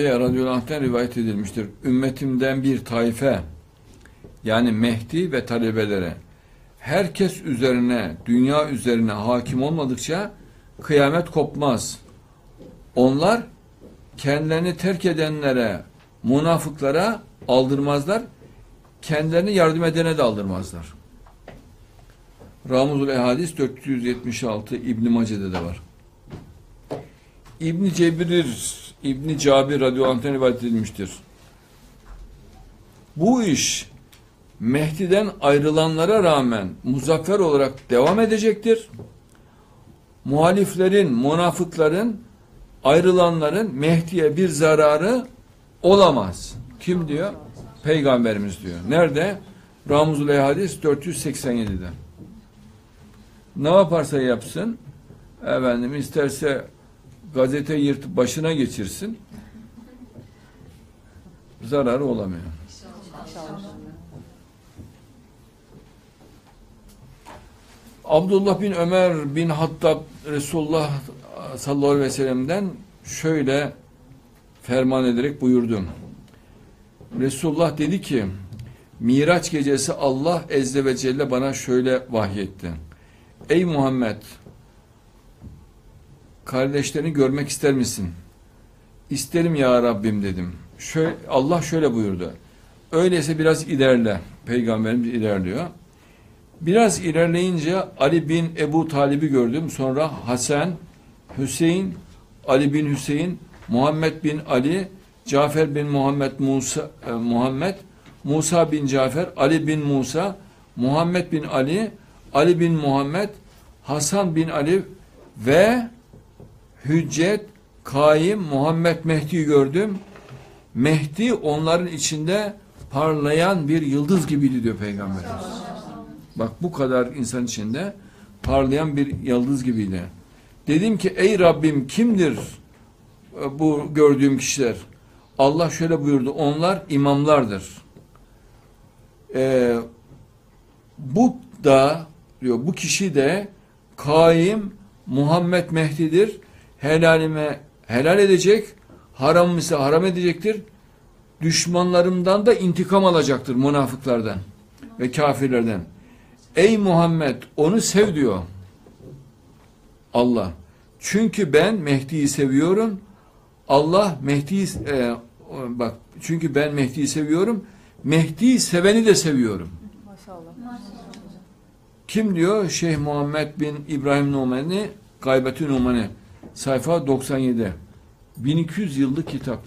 radıyallahu anh'ten rivayet edilmiştir. Ümmetimden bir taife yani Mehdi ve talebelere herkes üzerine, dünya üzerine hakim olmadıkça kıyamet kopmaz. Onlar kendilerini terk edenlere, münafıklara aldırmazlar. Kendilerini yardım edene de aldırmazlar. Ramuzul Ehadis 476 İbn Mace'de de var. İbn Cebir İbn Cabir radıyallahu rivayet edilmiştir. Bu iş Mehdi'den ayrılanlara rağmen muzaffer olarak devam edecektir. Muhaliflerin, münafıkların, ayrılanların Mehdi'ye bir zararı olamaz. Kim diyor? Peygamberimiz diyor. Nerede? Ramuzul Hadis 487'de. Ne yaparsa yapsın, efendim isterse gazete yırtıp başına geçirsin, zararı olamıyor. Abdullah bin Ömer bin Hattab Resulullah sallallahu aleyhi ve sellem'den şöyle ferman ederek buyurdum. Resulullah dedi ki Miraç gecesi Allah Ezze ve Celle bana şöyle vahyetti. Ey Muhammed kardeşlerini görmek ister misin? İsterim ya Rabbim dedim. Şöyle, Allah şöyle buyurdu. Öyleyse biraz ilerle. Peygamberimiz ilerliyor. Biraz ilerleyince Ali bin Ebu Talib'i gördüm. Sonra Hasan, Hüseyin, Ali bin Hüseyin, Muhammed bin Ali, Cafer bin Muhammed Musa, e, Muhammed, Musa bin Cafer, Ali bin Musa, Muhammed bin Ali, Ali bin Muhammed, Hasan bin Ali ve Hüccet, Kaim, Muhammed Mehdi'yi gördüm. Mehdi onların içinde parlayan bir yıldız gibiydi diyor Peygamberimiz. Bak bu kadar insan içinde parlayan bir yıldız gibiydi. Dedim ki ey Rabbim kimdir bu gördüğüm kişiler? Allah şöyle buyurdu. Onlar imamlardır. Ee, bu da diyor bu kişi de kaim Muhammed Mehdi'dir. Helalime helal edecek, haram ise haram edecektir. Düşmanlarımdan da intikam alacaktır münafıklardan ve kafirlerden. Ey Muhammed onu sev diyor. Allah. Çünkü ben Mehdi'yi seviyorum. Allah Mehdi'yi e, bak çünkü ben Mehdi'yi seviyorum. Mehdi'yi seveni de seviyorum. Maşallah. Kim diyor? Şeyh Muhammed bin İbrahim Numani Gaybetü Numani sayfa 97 1200 yıllık kitap.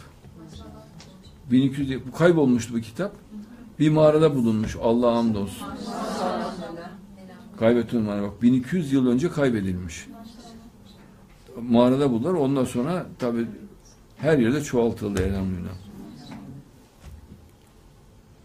1200 yıl, kaybolmuştu bu kitap. Bir mağarada bulunmuş. Allah'a hamdolsun. Gaybetü Numani bak 1200 yıl önce kaybedilmiş. Mağarada buldular. Ondan sonra tabi her yerde çoğaltıldı elhamdülillah